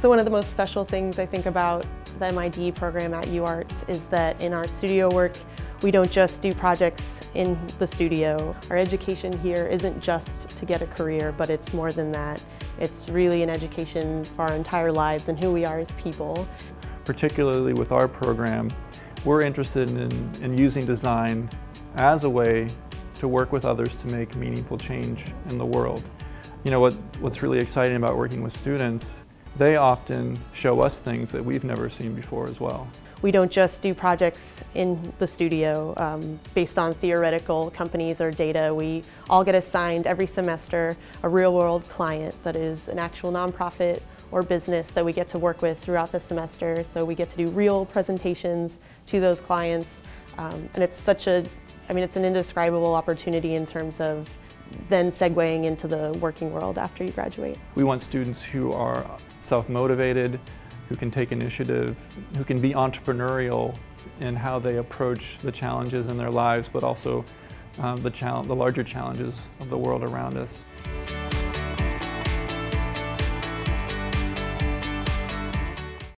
So one of the most special things I think about the MID program at UArts is that in our studio work, we don't just do projects in the studio. Our education here isn't just to get a career, but it's more than that. It's really an education for our entire lives and who we are as people. Particularly with our program, we're interested in, in using design as a way to work with others to make meaningful change in the world. You know, what, what's really exciting about working with students they often show us things that we've never seen before as well. We don't just do projects in the studio um, based on theoretical companies or data. We all get assigned every semester a real world client that is an actual nonprofit or business that we get to work with throughout the semester. So we get to do real presentations to those clients. Um, and it's such a, I mean, it's an indescribable opportunity in terms of then segueing into the working world after you graduate. We want students who are self-motivated, who can take initiative, who can be entrepreneurial in how they approach the challenges in their lives, but also um, the, the larger challenges of the world around us.